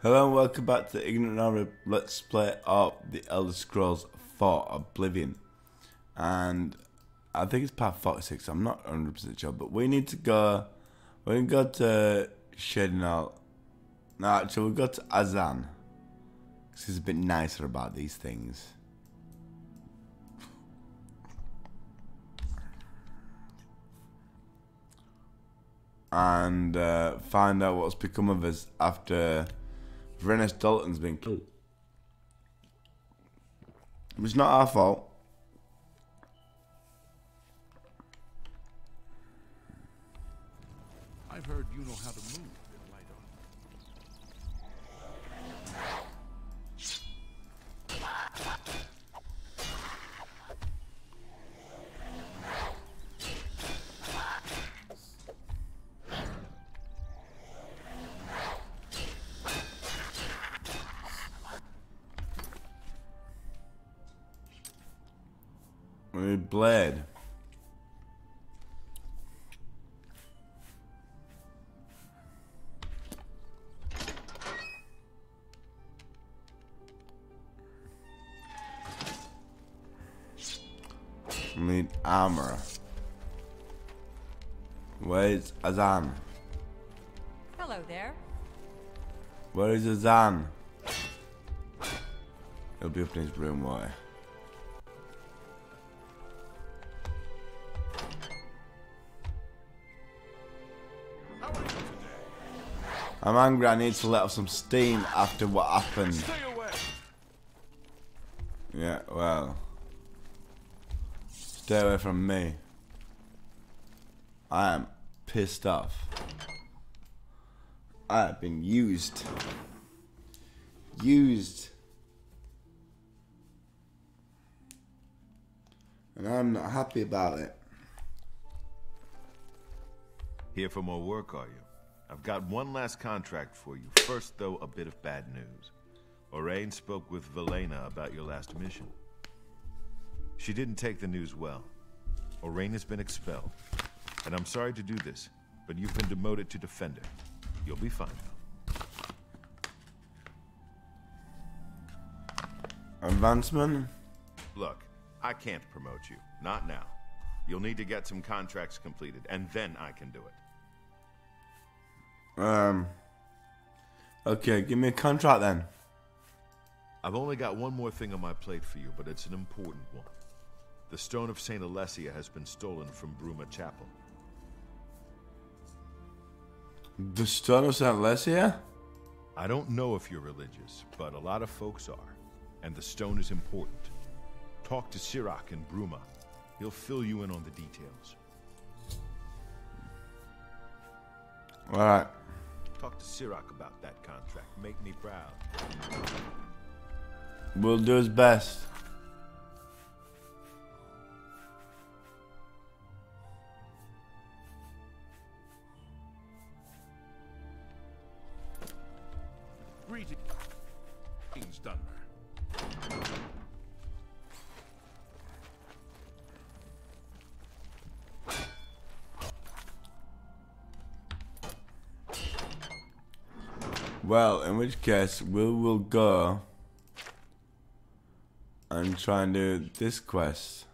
Hello and welcome back to Ignorant Arab Let's Play of The Elder Scrolls 4 Oblivion. And I think it's part 46, I'm not 100% sure, but we need to go, we can go to. No, actually we'll go to Azzan. Because he's a bit nicer about these things. And uh, find out what's become of us after Viranus Donton's been killed. It was not our fault. I've heard you Blade. We need armor. Where's Azzan? Hello there. Where is Azzan? He'll be up in his room, why? I'm angry, I need to let off some steam after what happened. Yeah, well. Stay away from me. I am pissed off. I have been used. Used. And I'm not happy about it. Here for more work, are you? I've got one last contract for you. First, though, a bit of bad news. Orain spoke with Vilena about your last mission. She didn't take the news well. Orain has been expelled. And I'm sorry to do this, but you've been demoted to Defender. You'll be fine now. Advancement? Look, I can't promote you. Not now. You'll need to get some contracts completed, and then I can do it. Um. Okay, give me a contract then. I've only got one more thing on my plate for you, but it's an important one. The Stone of St. Alessia has been stolen from Bruma Chapel. The Stone of St. Alessia? I don't know if you're religious, but a lot of folks are. And the stone is important. Talk to Sirach and Bruma. He'll fill you in on the details. Alright. Talk to Sirach about that contract. Make me proud. We'll do his best. Greetings, Dunmer. Well, in which case, we will go and try and do this quest.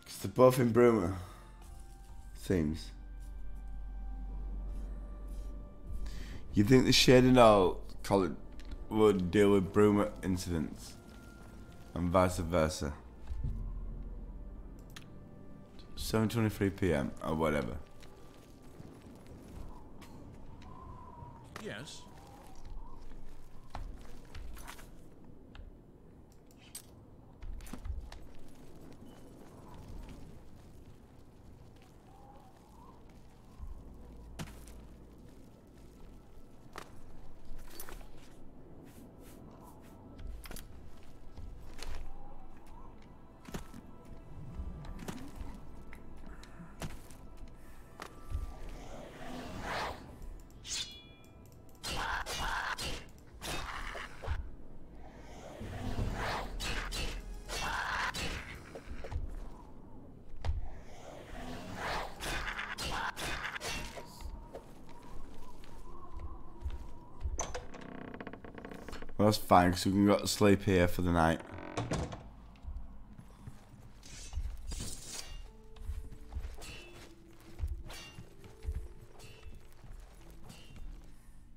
Because they're both in Bruma. Seems. You think the Shading Owl College would deal with Bruma incidents and vice versa. 7:23 p.m. or whatever. Yes. Well, that's fine because we can go to sleep here for the night.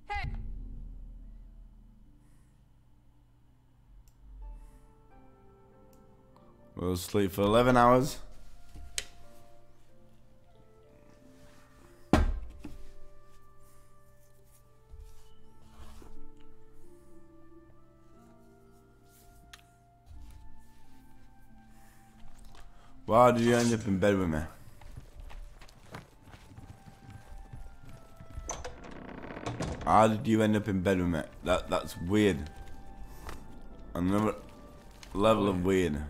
Hey! We'll sleep for 11 hours. Why did you end up in bed with me? How did you end up in bed with me? That that's weird. Another level of weird.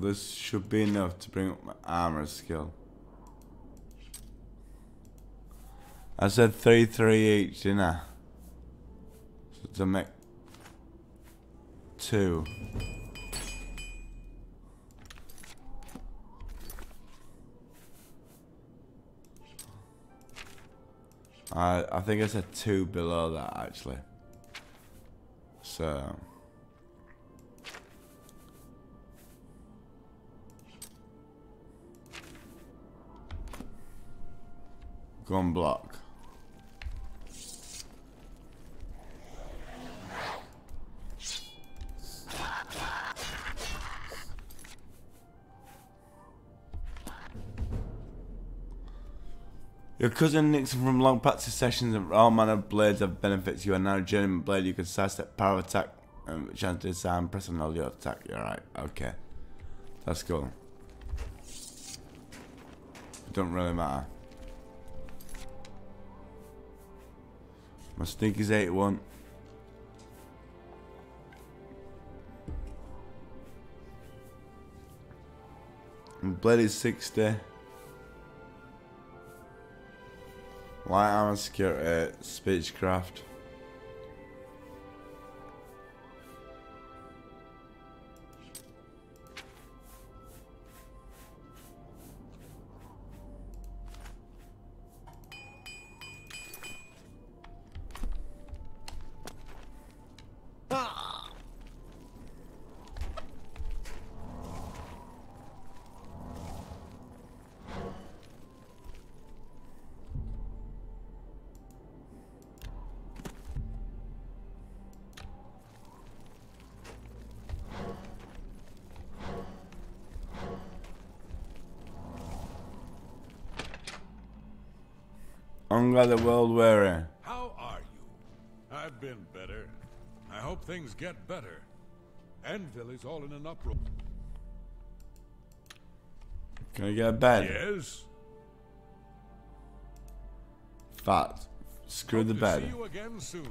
This should be enough to bring up my armor skill. I said 3 3 each, didn't I? So to make two. I I think I said two below that actually. So gun block. Your cousin Nixon from long practice sessions and all manner of blades have benefits. You are now a genuine blade. You can sidestep power attack um, and chance to disarm, um, press and hold your attack. You're right. Okay. That's cool. It don't really matter. My sneak is 81. My blade is 60. Light armor security, speechcraft. The world weary. How are you? I've been better. I hope things get better. Anvil is all in an uproar. Can I get a bed? Yes? Fat. Screw Hope the bed. See you again soon.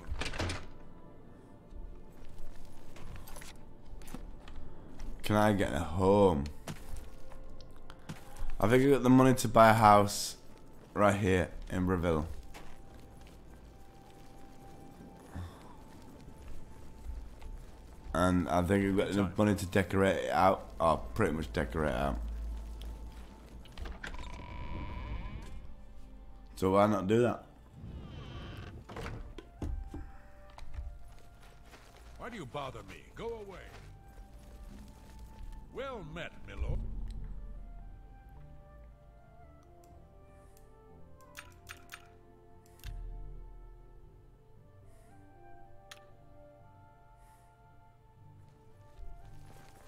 Can I get a home? I think I got the money to buy a house right here in Breville. And I think we've got enough money to decorate it out. Or pretty much decorate it out. So why not do that? Why do you bother me? Go away. Well met, Milo.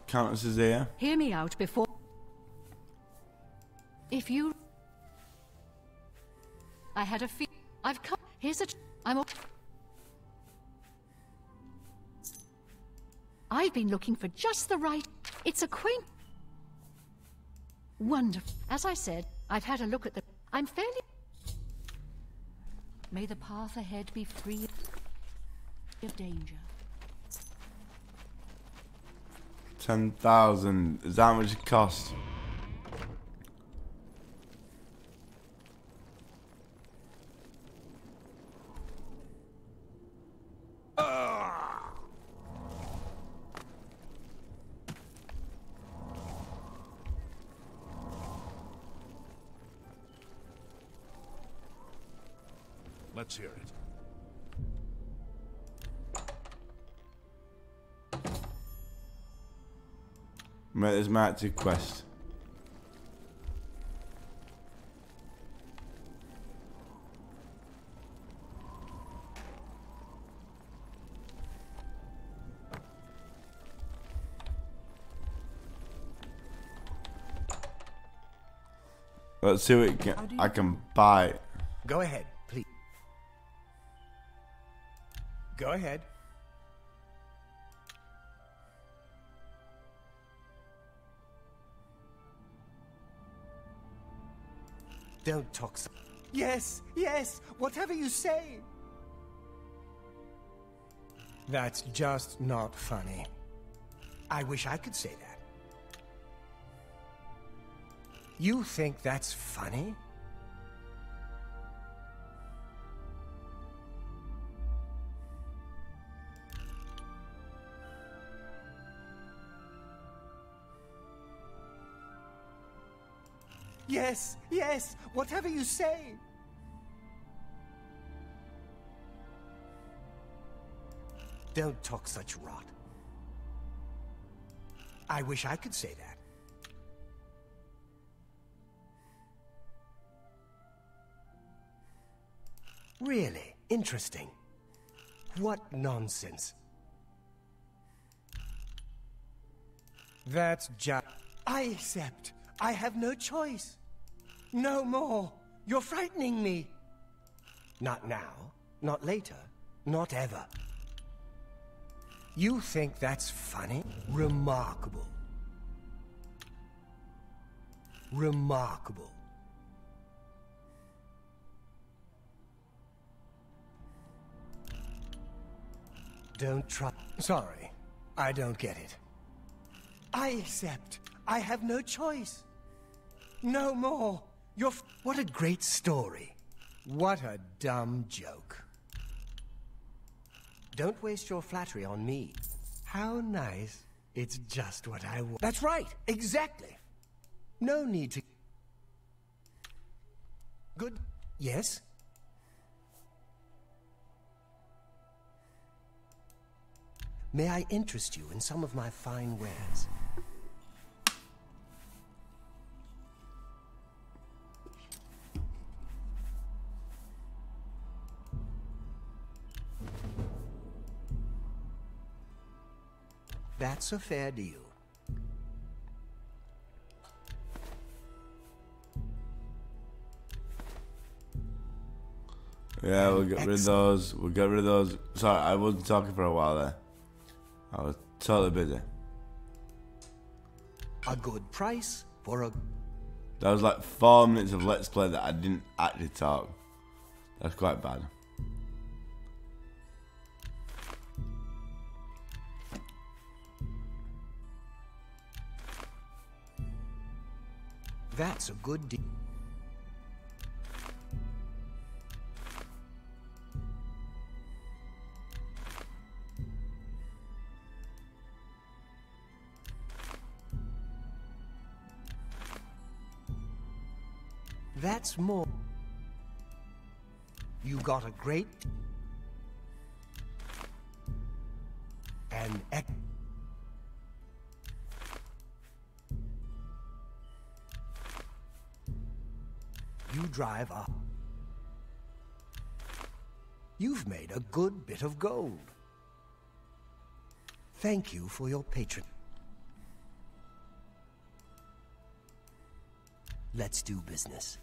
Countess is here. Hear me out before. If you. I had a feel. I've come. Here's a. I'm. I've been looking for just the right. It's a quaint. Wonderful. As I said, I've had a look at the. I'm fairly. May the path ahead be free of danger. 10,000. Is that much it cost? Let's hear it. There's my active quest. Let's see what can, I can buy. Go ahead, please. Go ahead. Don't talk so. Yes, yes, whatever you say. That's just not funny. I wish I could say that. You think that's funny? Yes, yes, whatever you say. Don't talk such rot. I wish I could say that. Really? Interesting. What nonsense. That's just... I accept. I have no choice. No more. You're frightening me. Not now. Not later. Not ever. You think that's funny? Remarkable. Remarkable. Don't try. Sorry, I don't get it. I accept. I have no choice. No more. You're. F- what a great story. What a dumb joke. Don't waste your flattery on me. How nice. It's just what I want. That's right. Exactly. No need to. Good. Yes? May I interest you in some of my fine wares? That's a fair deal. Yeah, we'll get rid of those. We'll get rid of those. Sorry, I wasn't talking for a while there. I was totally busy. A good price for a. That was like four minutes of Let's Play that I didn't actually talk. That's quite bad. That's a good deal. That's more. You got a great. Drive up. You've made a good bit of gold. Thank you for your patron. Let's do business.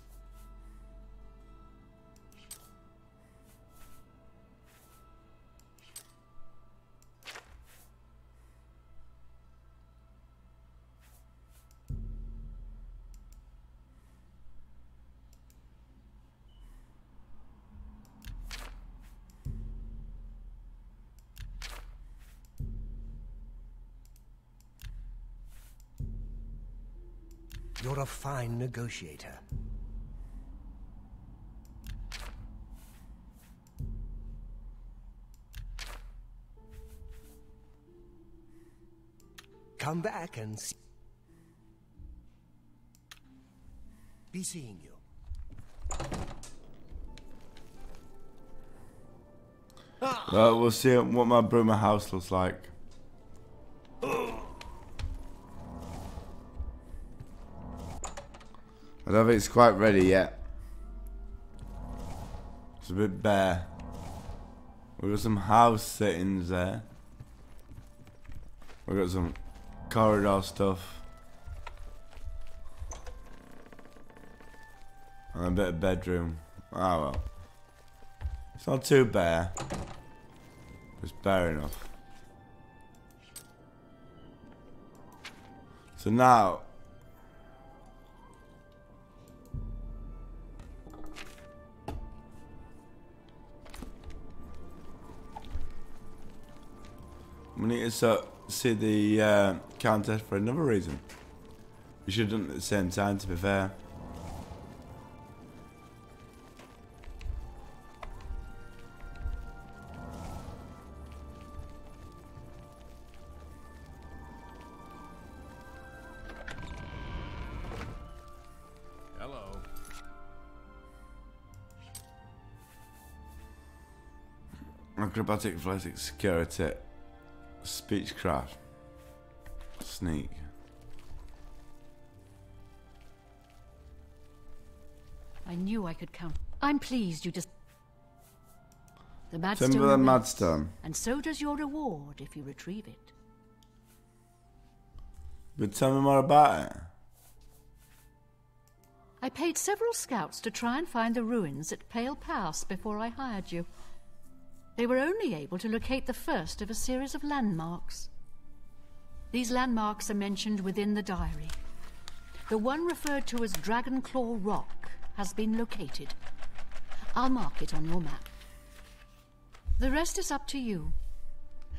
You're a fine negotiator. Come back and see. Be seeing you. Well, we'll see what my Bruma house looks like. I don't think it's quite ready yet. It's a bit bare. We've got some house settings there. We've got some corridor stuff. And a bit of bedroom. Ah well. It's not too bare. It's bare enough. So now We need to so, see the uh, Countess for another reason. We should have done it at the same time, to be fair. Hello. Acrobatic, athletic, security, speechcraft, sneak. I knew I could count. I'm pleased you just. The Madstone. Timberland remains, Madstone. And so does your reward if you retrieve it. But tell me more about it. I paid several scouts to try and find the ruins at Pale Pass before I hired you. They were only able to locate the first of a series of landmarks. These landmarks are mentioned within the diary. The one referred to as Dragonclaw Rock has been located. I'll mark it on your map. The rest is up to you.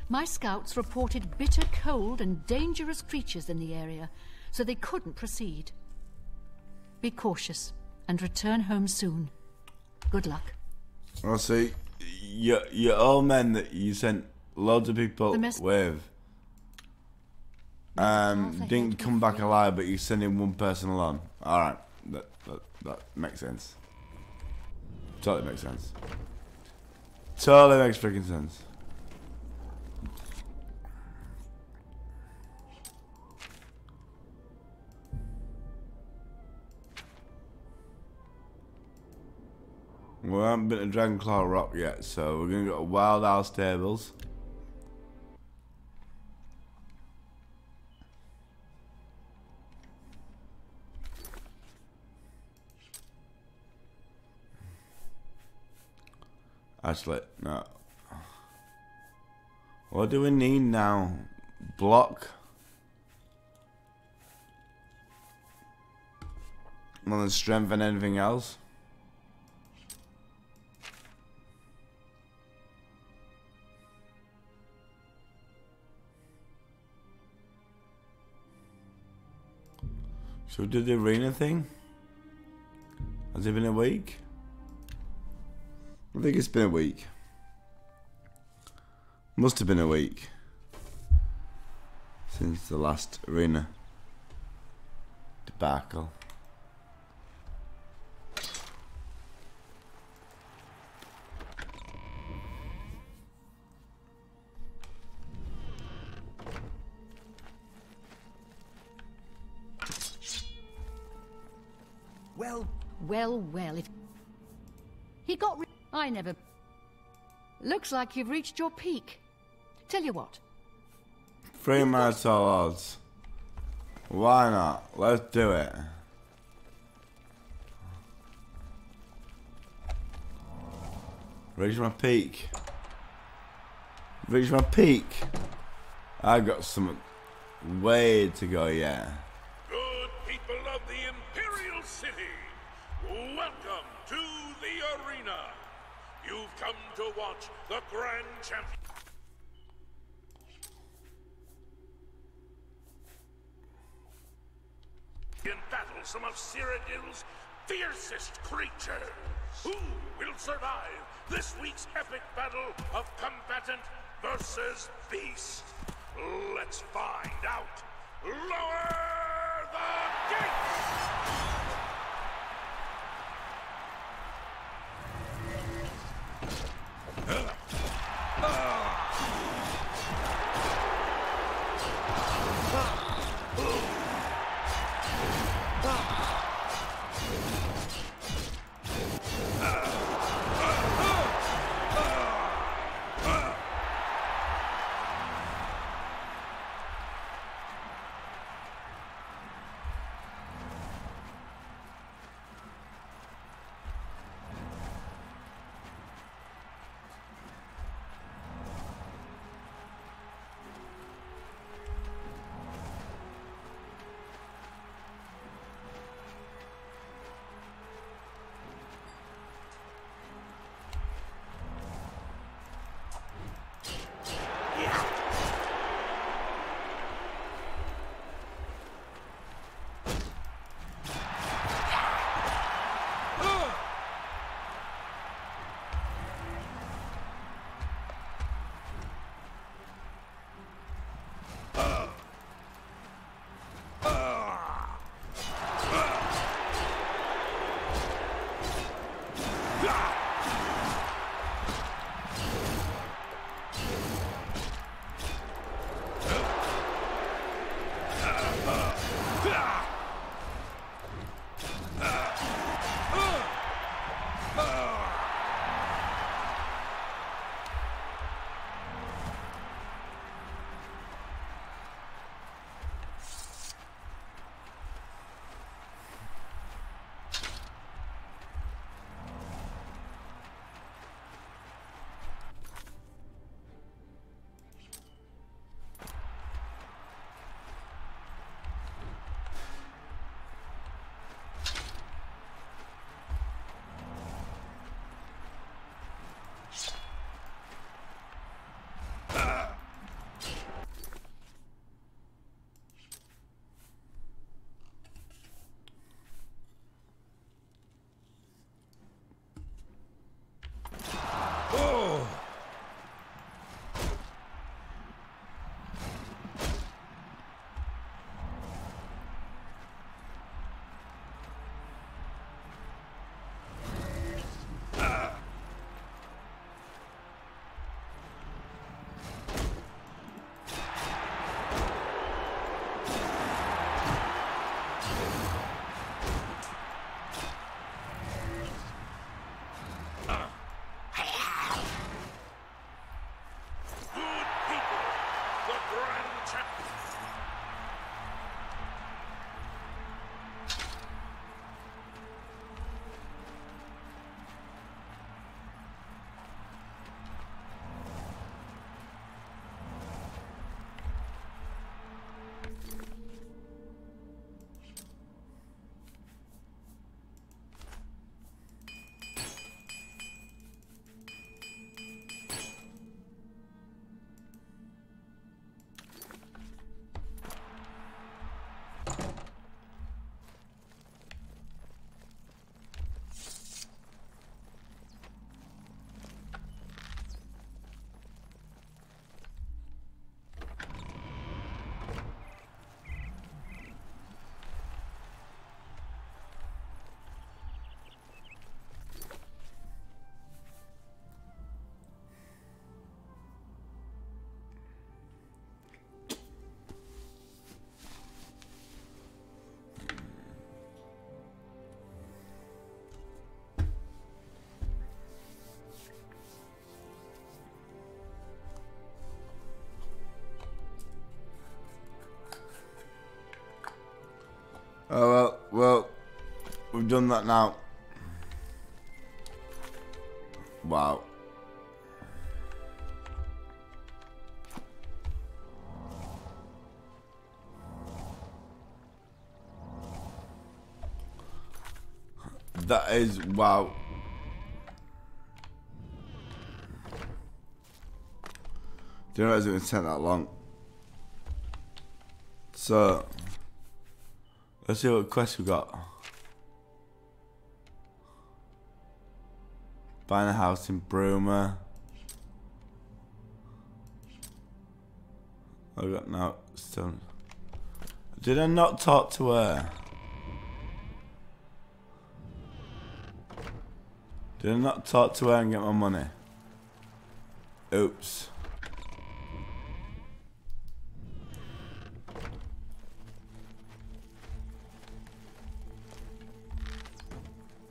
My scouts reported bitter cold and dangerous creatures in the area, so they couldn't proceed. Be cautious and return home soon. Good luck. Well, see, your, your old men that you sent loads of people mess- with um, didn't come back alive, but you sent in one person alone. Alright, that, that, that makes sense. Totally makes sense. Totally makes freaking sense. We haven't been to Dragonclaw Rock yet, so we're gonna go to Wild Owl Stables. Actually, no. What do we need now? Block. More than strength and anything else. So did do the arena thing? Has it been a week? I think it's been a week. Must have been a week. Since the last arena debacle. Well, well, if... He got... Re- I never... Looks like you've reached your peak. Tell you what, Three Minotaur Lords. Why not? Let's do it. Reach my peak. Reach my peak. I got some way to go, yeah. Good people of the Imperial City, welcome to the arena. You've come to watch the Grand Champion. battle some of Cyrodiil's fiercest creatures. Who will survive this week's epic battle of combatant versus beast? Let's find out. Lower the gates! We've done that now. Wow. That is wow. Do you know it to take that long? So, let's see what quest we got. Buying a house in Bruma. I got now still. Did I not talk to her? Did I not talk to her and get my money? Oops.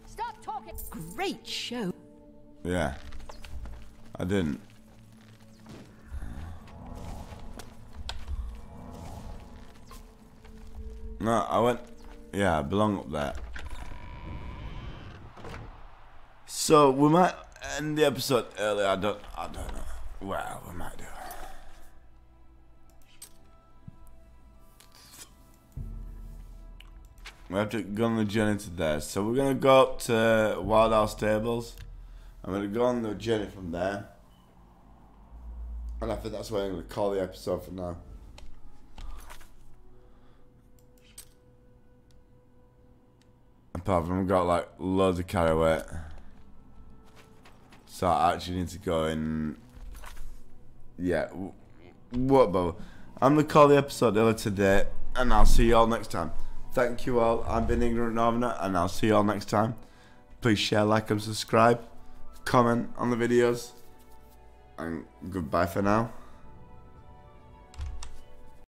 Stop talking. Great show. Yeah. I didn't. No, I went. Yeah, I belong up there. So we might end the episode early. I don't. I don't know. Well, we might do. We have to go on the journey to there. So we're gonna go up to Wild House Stables. I'm gonna go on the journey from there. And I think that's where I'm gonna call the episode for now. Apart from got like loads of weight. So I actually need to go and yeah. What bro? I'm gonna call the episode earlier today and I'll see you all next time. Thank you all. I've been Ignorant Northerner and I'll see you all next time. Please share, like and subscribe. Comment on the videos. And goodbye for now.